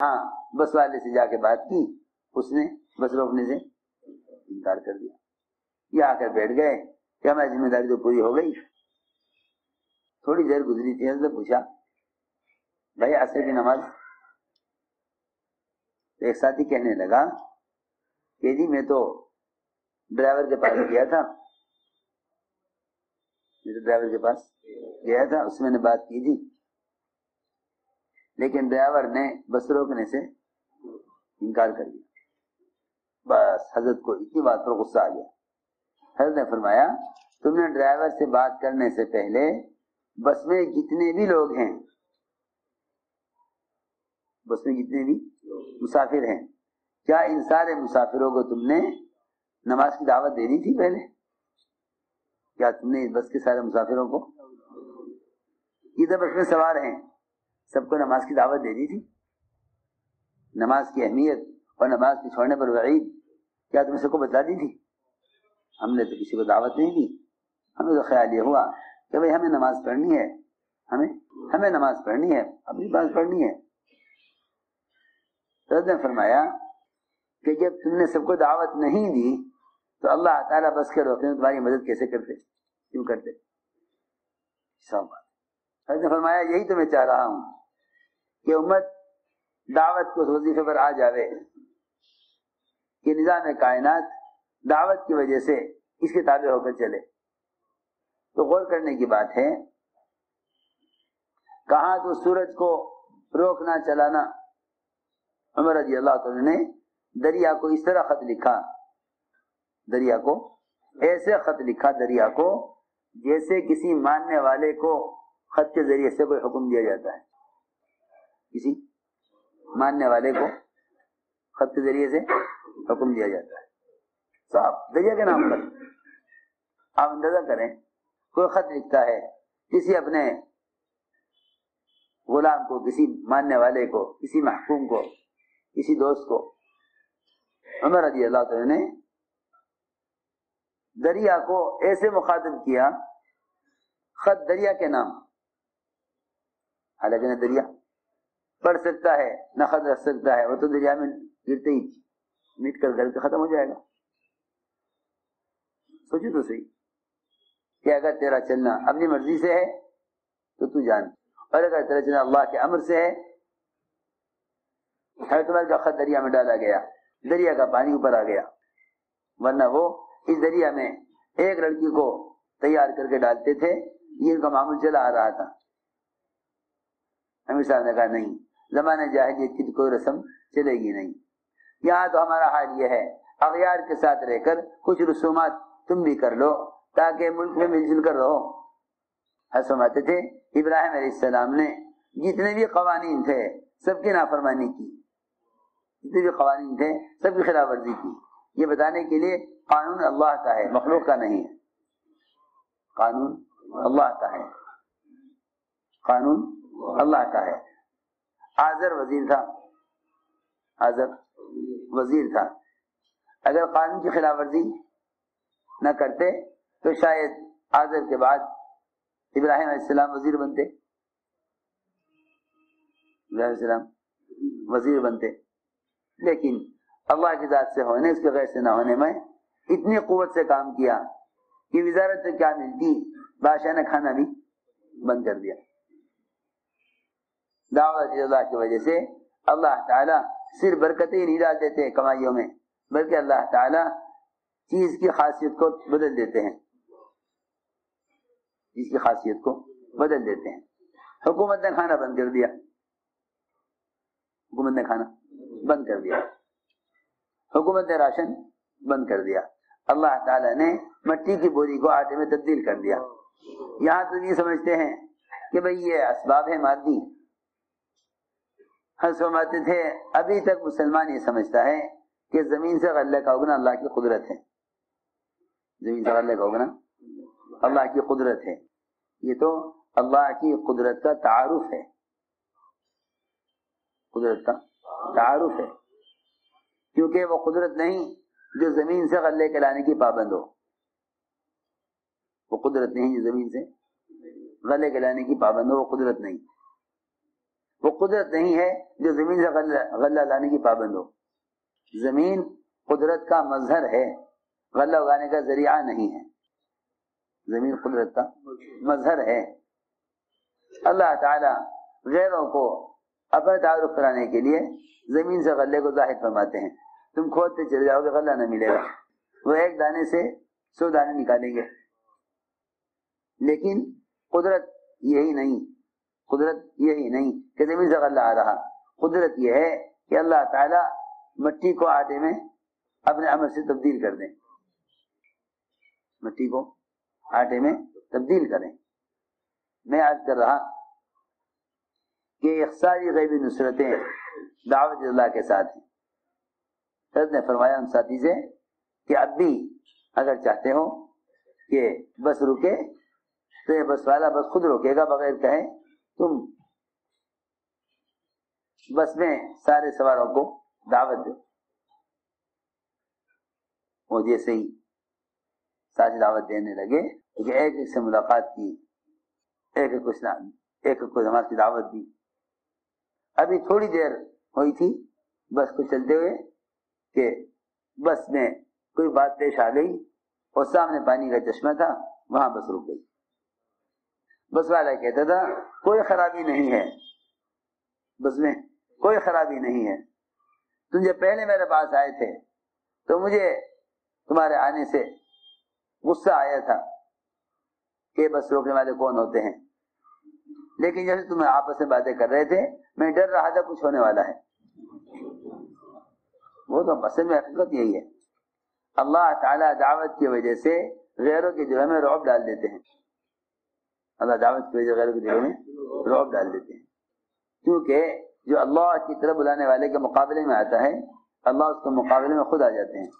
ہاں بس والے سے جا کے بات کی، اس نے بس روکنے سے انکار کر دیا۔ یہ آ کر بیٹھ گئے کہ ہماری ذمہ داری تو پوری ہو گئی۔ تھوڑی دیر گزری تھی، حضرت پوچھا، بھائی اصل کی نماز؟ ایک ساتھی کہنے لگا کہ جی میں تو ڈرائیور کے پاس گیا تھا۔ میں تو ڈرائیور کے پاس گیا تھا، اس میں نے بات کی تھی۔ لیکن ڈرائیور نے بس روکنے سے انکار کر دیا۔ بس، حضرت کو اتنی بات پر غصہ آ گیا۔ حضرت نے فرمایا، تم نے ڈرائیور سے بات کرنے سے پہلے بس میں جتنے بھی لوگ ہیں، بس میں جتنے بھی مسافر ہیں، کیا ان سارے مسافروں کو تم نے نماز کی دعوت دے دی تھی پہلے؟ کیا تم نے بس کے سارے مسافروں کو؟ ادھر بس میں سوار ہیں۔ سب کو نماز کی دعوت دے دی تھی۔ نماز کی اہمیت اور نماز کے چھوڑنے پر وعید، کیا تم سب کو بتا دی تھی؟ ہم نے تو کسی کو دعوت نہیں دی۔ ہمیں تو خیال یہ ہوا کہ بھائی ہمیں نماز پڑھنی ہے۔ ہمیں ہمیں نماز پڑھنی ہے۔ اپنی بات پڑھنی ہے۔ نے فرمایا کہ جب تم نے سب کو دعوت نہیں دی، تو اللہ تعالیٰ بس کے روکنے میں تمہاری مدد کیسے کرتے؟ کیوں کرتے؟ سب بات۔ نے فرمایا، یہی تو میں چاہ رہا ہوں۔ کہ امت دعوت کو وظیفے پر آ جاوے، کہ نظام کائنات دعوت کی وجہ سے اس کے تابع ہو کر چلے۔ تو غور کرنے کی بات ہے، کہاں تو سورج کو روکنا چلانا، عمر رضی اللہ تعالی نے دریا کو اس طرح خط لکھا، دریا کو ایسے خط لکھا، دریا کو جیسے کسی ماننے والے کو خط کے ذریعے سے کوئی حکم دیا جاتا ہے۔ کسی ماننے والے کو خط کے ذریعے سے حکم دیا جاتا ہے۔ صاحب دریا کے نام پر آپ اندازہ کریں، کوئی خط لکھتا ہے، کسی اپنے غلام کو، کسی ماننے والے کو، کسی محکوم کو، کسی دوست کو۔ عمر رضی اللہ تعالی نے دریا کو ایسے مخاطب کیا، خط دریا کے نام، حالانکہ دریا پڑھ سکتا ہے نہ خط رکھ سکتا ہے، وہ تو دریا میں گرتے ہی مٹ کر گل کے ختم ہو جائے گا۔ سوچو تو صحیح۔ کہ اگر تیرا چلنا اپنی مرضی سے ہے، تو تو جان۔ اور اگر تیرا چلنا اللہ کے امر سے ہے حضرت کا خط دریا میں ڈالا گیا۔ دریا کا پانی اوپر آ گیا۔ ورنہ وہ اس دریا میں ایک لڑکی کو تیار کر کے ڈالتے تھے، یہ ان کا معمول چلا آ رہا تھا۔ امیر صاحب نے کہا، نہیں زمانے جاہلیت کی کوئی رسم چلے گی نہیں۔ یہاں تو ہمارا حال یہ ہے، اغیار کے ساتھ رہ کر کچھ رسومات تم بھی کر لو تاکہ ملک میں مل جل کر رہو۔ حسماتے تھے، ابراہیم علیہ السلام نے جتنے بھی قوانین تھے سب کی نافرمانی کی۔ جتنے بھی قوانین تھے سب کی خلاف ورزی کی۔ یہ بتانے کے لیے قانون اللہ کا ہے، مخلوق کا نہیں۔ ہے قانون اللہ کا ہے۔ قانون اللہ کا ہے۔ آزر وزیر تھا۔ آزر وزیر تھا۔ اگر قانون کی خلاف ورزی نہ کرتے تو شاید آزر کے بعد ابراہیم علیہ السلام وزیر بنتے۔ ابراہیم علیہ السلام وزیر بنتے۔ لیکن اللہ کی ذات سے ہونے، اس کے غیر سے نہ ہونے میں اتنی قوت سے کام کیا کہ وزارت سے کیا ملتی، بادشاہ نے کھانا بھی بند کر دیا۔ دعوت اللہ کی وجہ سے اللہ تعالیٰ صرف برکتیں ہی نہیں ڈال دیتے کمائیوں میں، بلکہ اللہ تعالیٰ چیز کی خاصیت کو بدل دیتے ہیں۔ چیز کی خاصیت کو بدل دیتے ہیں۔ حکومت نے کھانا بند کر دیا۔ حکومت نے کھانا بند کر دیا۔ حکومت نے راشن بند کر دیا۔ اللہ تعالیٰ نے مٹی کی بوری کو آٹے میں تبدیل کر دیا۔ یہاں تو یہ سمجھتے ہیں کہ بھئی یہ اسباب ہے مادی۔ ہر تھے، ابھی تک مسلمان یہ سمجھتا ہے کہ زمین سے غلہ کا اگنا اللہ کی قدرت ہے۔ زمین سے غلہ کا اگنا اللہ کی قدرت ہے۔ یہ تو اللہ کی قدرت کا تعارف ہے۔ قدرت کا تعارف ہے۔ کیونکہ وہ قدرت نہیں جو زمین سے غلے کے لانے کی پابند ہو۔ وہ قدرت نہیں جو زمین سے غلے کے لانے کی پابند ہو، وہ قدرت نہیں۔ وہ قدرت نہیں ہے جو زمین سے غلہ لانے کی پابند ہو۔ زمین قدرت کا مظہر ہے، غلہ اگانے کا ذریعہ نہیں ہے۔ زمین قدرت کا مظہر ہے۔ اللہ تعالی غیروں کو اپنا تعارف کرانے کے لیے زمین سے غلے کو ظاہر فرماتے ہیں۔ تم کھودتے چلے جاؤ گے، غلہ نہ ملے گا۔ وہ ایک دانے سے سو دانے نکالیں گے۔ لیکن قدرت یہی نہیں۔ قدرت یہی نہیں کہ زمین سے غلہ آ رہا۔ قدرت یہ ہے کہ اللہ تعالی مٹی کو آٹے میں اپنے عمل سے تبدیل کر دیں۔ مٹی کو آٹے میں تبدیل کریں۔ میں آج کر رہا کہ اخساری غیبی نصرتیں دعوت اللہ کے ساتھ ہیں۔ نے فرمایا ان ساتھی سے کہ اب بھی اگر چاہتے ہو کہ بس رکے تو یہ بس والا بس خود روکے گا بغیر کہے تم بس میں سارے سواروں کو دعوت دو۔ وہ جیسے ہی ساری دعوت دینے لگے ایک ایک سے ملاقات کی۔ ایک ایک کچھ ایک ایک کو جماعت کی دعوت دی۔ ابھی تھوڑی دیر ہوئی تھی، بس کو چلتے ہوئے کہ بس میں کوئی بات پیش آ گئی اور سامنے پانی کا چشمہ تھا، وہاں بس رک گئی۔ بس والا کہتا تھا، کوئی خرابی نہیں ہے۔ بس میں، کوئی خرابی نہیں ہے۔ تم جب پہلے میرے پاس آئے تھے، تو مجھے تمہارے آنے سے غصہ آیا تھا کہ بس روکنے والے کون ہوتے ہیں۔ لیکن جیسے تم آپس میں باتیں کر رہے تھے، میں ڈر رہا تھا کچھ ہونے والا ہے۔ وہ تو مسئلہ میں حقیقت یہی ہے۔ اللہ تعالیٰ دعوت کی وجہ سے غیروں کے دلوں میں روب ڈال دیتے ہیں۔ اللہ دعوت کی وجہ غیر کے دلوں میں روب ڈال دیتے ہیں۔ کیونکہ جو اللہ کی طرف بلانے والے کے مقابلے میں آتا ہے، اللہ اس کے مقابلے میں خود آ جاتے ہیں۔